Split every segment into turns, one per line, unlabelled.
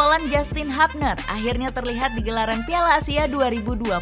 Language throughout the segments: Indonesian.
Poland Justin Hapner akhirnya terlihat di gelaran Piala Asia 2023.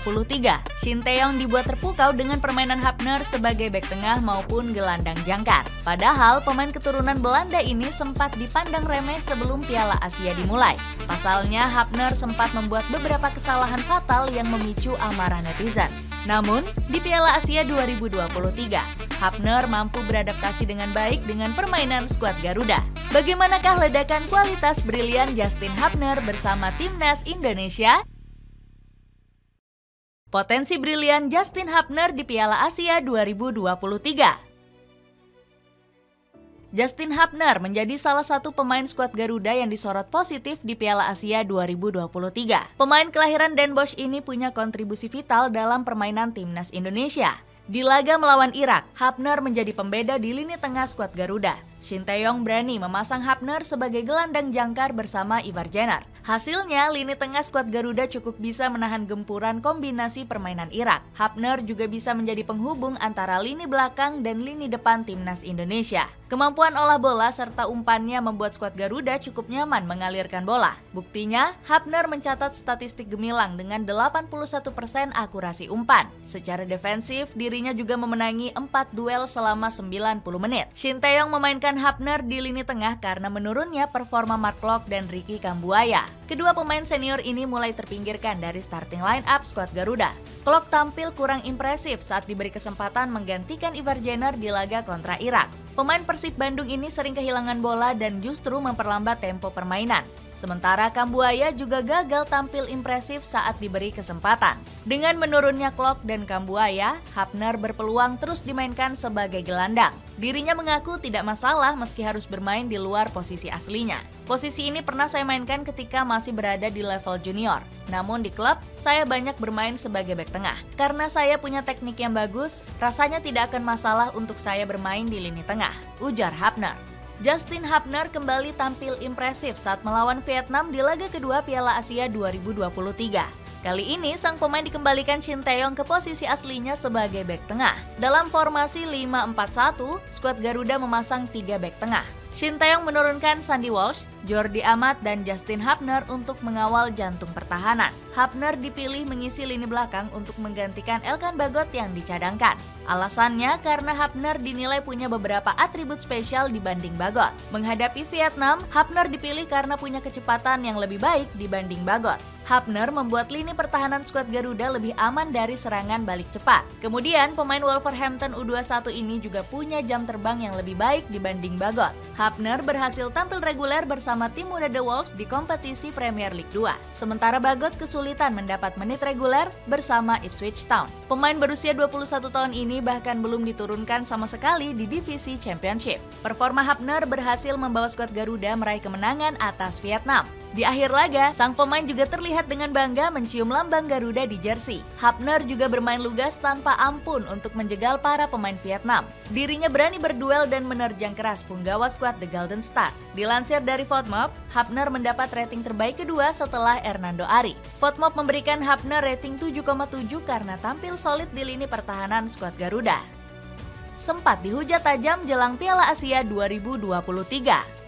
Shin Taeyong dibuat terpukau dengan permainan Hapner sebagai bek tengah maupun gelandang jangkar. Padahal pemain keturunan Belanda ini sempat dipandang remeh sebelum Piala Asia dimulai. Pasalnya Hapner sempat membuat beberapa kesalahan fatal yang memicu amarah netizen. Namun, di Piala Asia 2023, Hapner mampu beradaptasi dengan baik dengan permainan skuad Garuda. Bagaimanakah ledakan kualitas brilian Justin Hapner bersama timnas Indonesia? Potensi brilian Justin Hapner di Piala Asia 2023 Justin Hapner menjadi salah satu pemain skuad Garuda yang disorot positif di Piala Asia 2023. Pemain kelahiran Den Bosch ini punya kontribusi vital dalam permainan timnas Indonesia. Di laga melawan Irak, Hapner menjadi pembeda di lini tengah skuad Garuda. Shin Taeyong berani memasang Hapner sebagai gelandang jangkar bersama Ivar Jenner. Hasilnya, lini tengah skuad Garuda cukup bisa menahan gempuran kombinasi permainan Irak. Hapner juga bisa menjadi penghubung antara lini belakang dan lini depan timnas Indonesia. Kemampuan olah bola serta umpannya membuat skuad Garuda cukup nyaman mengalirkan bola. Buktinya, Hapner mencatat statistik gemilang dengan 81% akurasi umpan. Secara defensif, dirinya juga memenangi 4 duel selama 90 menit. Shin Taeyong memainkan Hapner di lini tengah karena menurunnya performa Mark Locke dan Ricky Kambuaya. Kedua pemain senior ini mulai terpinggirkan dari starting line up skuad Garuda. Klok tampil kurang impresif saat diberi kesempatan menggantikan Ivar Jenner di laga kontra Irak. Pemain Persib Bandung ini sering kehilangan bola dan justru memperlambat tempo permainan. Sementara Kambuaya juga gagal tampil impresif saat diberi kesempatan. Dengan menurunnya Klok dan Kambuaya, Hapner berpeluang terus dimainkan sebagai gelandang. Dirinya mengaku tidak masalah meski harus bermain di luar posisi aslinya. Posisi ini pernah saya mainkan ketika masih berada di level junior. Namun di klub, saya banyak bermain sebagai back tengah. Karena saya punya teknik yang bagus, rasanya tidak akan masalah untuk saya bermain di lini tengah, ujar Hapner. Justin Hapner kembali tampil impresif saat melawan Vietnam di laga kedua Piala Asia 2023. Kali ini sang pemain dikembalikan Shin Taeyong ke posisi aslinya sebagai bek tengah. Dalam formasi 5-4-1, skuad Garuda memasang tiga bek tengah. Shin Taeyong menurunkan Sandy Walsh, Jordi Amat, dan Justin Hapner untuk mengawal jantung pertahanan. Hapner dipilih mengisi lini belakang untuk menggantikan Elkan Bagot yang dicadangkan. Alasannya karena Hapner dinilai punya beberapa atribut spesial dibanding Bagot. Menghadapi Vietnam, Hapner dipilih karena punya kecepatan yang lebih baik dibanding Bagot. Hapner membuat lini pertahanan skuad Garuda lebih aman dari serangan balik cepat. Kemudian, pemain Wolverhampton U21 ini juga punya jam terbang yang lebih baik dibanding Bagot. Hapner berhasil tampil reguler bersama tim muda The Wolves di kompetisi Premier League 2. Sementara Bagot kesulitan mendapat menit reguler bersama Ipswich Town. Pemain berusia 21 tahun ini bahkan belum diturunkan sama sekali di divisi Championship. Performa Hapner berhasil membawa skuad Garuda meraih kemenangan atas Vietnam. Di akhir laga, sang pemain juga terlihat dengan bangga mencium lambang Garuda di jersey. Hapner juga bermain lugas tanpa ampun untuk menjegal para pemain Vietnam. Dirinya berani berduel dan menerjang keras punggawa skuad The Golden Star. Dilansir dari Fotmob, Hapner mendapat rating terbaik kedua setelah Hernando Ari. Fotmob memberikan Hapner rating 7,7 karena tampil solid di lini pertahanan skuad Garuda. Sempat dihujat tajam jelang Piala Asia 2023.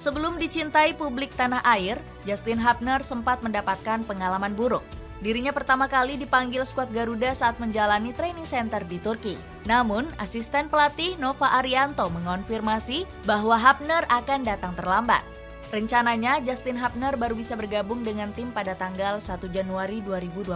Sebelum dicintai publik tanah air, Justin Hapner sempat mendapatkan pengalaman buruk. Dirinya pertama kali dipanggil skuad Garuda saat menjalani training center di Turki. Namun, asisten pelatih Nova Arianto mengonfirmasi bahwa Hapner akan datang terlambat. Rencananya, Justin Hapner baru bisa bergabung dengan tim pada tanggal 1 Januari 2024,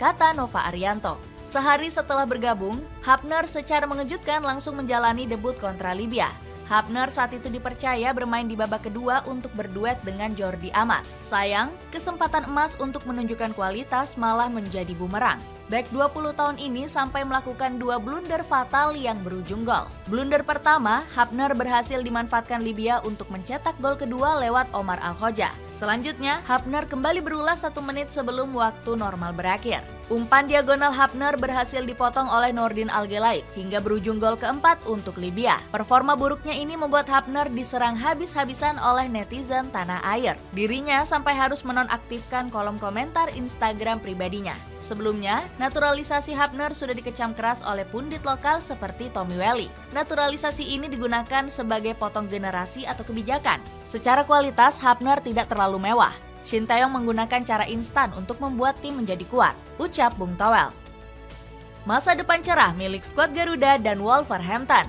kata Nova Arianto. Sehari setelah bergabung, Hapner secara mengejutkan langsung menjalani debut kontra Libya. Hapner saat itu dipercaya bermain di babak kedua untuk berduet dengan Jordi Amat. Sayang, kesempatan emas untuk menunjukkan kualitas malah menjadi bumerang. Back 20 tahun ini sampai melakukan dua blunder fatal yang berujung gol. Blunder pertama, Hapner berhasil dimanfaatkan Libya untuk mencetak gol kedua lewat Omar Al-Hoja. Selanjutnya, Hapner kembali berulas satu menit sebelum waktu normal berakhir. Umpan diagonal Hapner berhasil dipotong oleh Nordin Algelaib hingga berujung gol keempat untuk Libya. Performa buruknya ini membuat Hapner diserang habis-habisan oleh netizen tanah air. Dirinya sampai harus menonaktifkan kolom komentar Instagram pribadinya. Sebelumnya, naturalisasi Hapner sudah dikecam keras oleh pundit lokal seperti Tommy Welly. Naturalisasi ini digunakan sebagai potong generasi atau kebijakan. Secara kualitas, Hapner tidak terlalu mewah, Shin Taeyong menggunakan cara instan untuk membuat tim menjadi kuat, ucap Bung Towel. Masa depan cerah milik skuad Garuda dan Wolverhampton.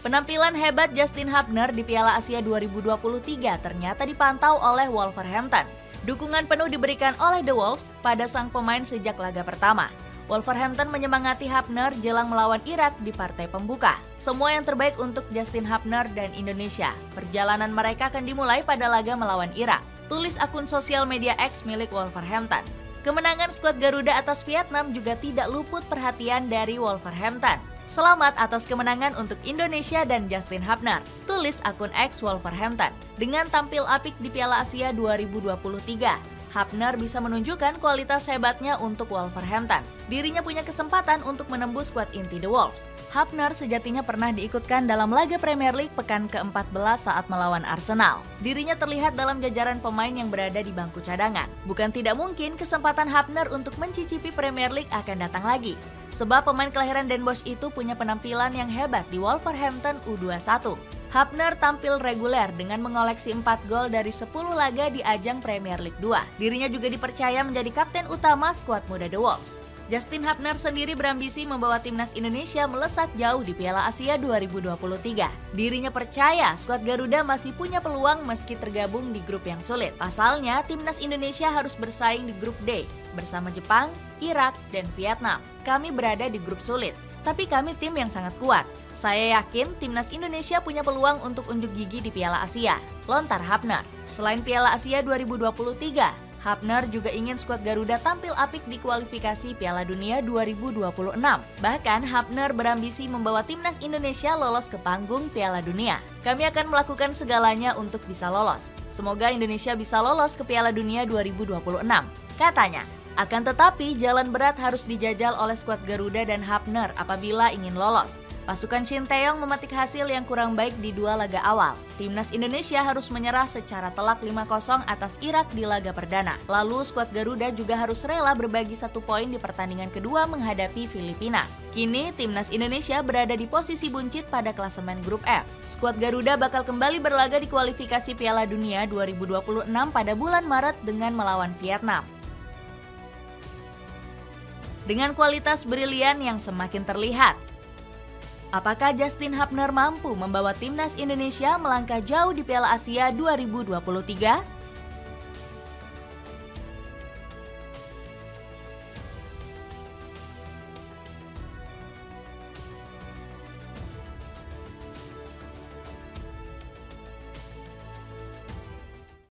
Penampilan hebat Justin Hubner di Piala Asia 2023 ternyata dipantau oleh Wolverhampton. Dukungan penuh diberikan oleh The Wolves pada sang pemain sejak laga pertama. Wolverhampton menyemangati Hubner jelang melawan Irak di partai pembuka. Semua yang terbaik untuk Justin Hubner dan Indonesia. Perjalanan mereka akan dimulai pada laga melawan Irak tulis akun sosial media X milik Wolverhampton. Kemenangan skuad Garuda atas Vietnam juga tidak luput perhatian dari Wolverhampton. Selamat atas kemenangan untuk Indonesia dan Justin Hubner, tulis akun X Wolverhampton. Dengan tampil apik di Piala Asia 2023, Hapner bisa menunjukkan kualitas hebatnya untuk Wolverhampton. Dirinya punya kesempatan untuk menembus skuad inti The Wolves. Hapner sejatinya pernah diikutkan dalam laga Premier League pekan ke-14 saat melawan Arsenal. Dirinya terlihat dalam jajaran pemain yang berada di bangku cadangan. Bukan tidak mungkin kesempatan Hapner untuk mencicipi Premier League akan datang lagi. Sebab pemain kelahiran Den Bosch itu punya penampilan yang hebat di Wolverhampton U21. Hapner tampil reguler dengan mengoleksi 4 gol dari 10 laga di ajang Premier League 2. Dirinya juga dipercaya menjadi kapten utama skuad muda The Wolves. Justin Hapner sendiri berambisi membawa timnas Indonesia melesat jauh di Piala Asia 2023. Dirinya percaya skuad Garuda masih punya peluang meski tergabung di grup yang sulit. Pasalnya, timnas Indonesia harus bersaing di grup D bersama Jepang, Irak, dan Vietnam. Kami berada di grup sulit, tapi kami tim yang sangat kuat. Saya yakin timnas Indonesia punya peluang untuk unjuk gigi di Piala Asia. Lontar Hapner. Selain Piala Asia 2023, Hapner juga ingin skuad Garuda tampil apik di kualifikasi Piala Dunia 2026. Bahkan Hapner berambisi membawa timnas Indonesia lolos ke panggung Piala Dunia. Kami akan melakukan segalanya untuk bisa lolos. Semoga Indonesia bisa lolos ke Piala Dunia 2026, katanya. Akan tetapi, jalan berat harus dijajal oleh skuad Garuda dan Hapner apabila ingin lolos. Pasukan Shin Taeyong memetik hasil yang kurang baik di dua laga awal. Timnas Indonesia harus menyerah secara telak 5-0 atas Irak di laga perdana. Lalu skuad Garuda juga harus rela berbagi satu poin di pertandingan kedua menghadapi Filipina. Kini timnas Indonesia berada di posisi buncit pada klasemen grup F. Skuad Garuda bakal kembali berlaga di kualifikasi Piala Dunia 2026 pada bulan Maret dengan melawan Vietnam. Dengan kualitas brilian yang semakin terlihat, Apakah Justin Hubner mampu membawa timnas Indonesia melangkah jauh di Piala Asia 2023?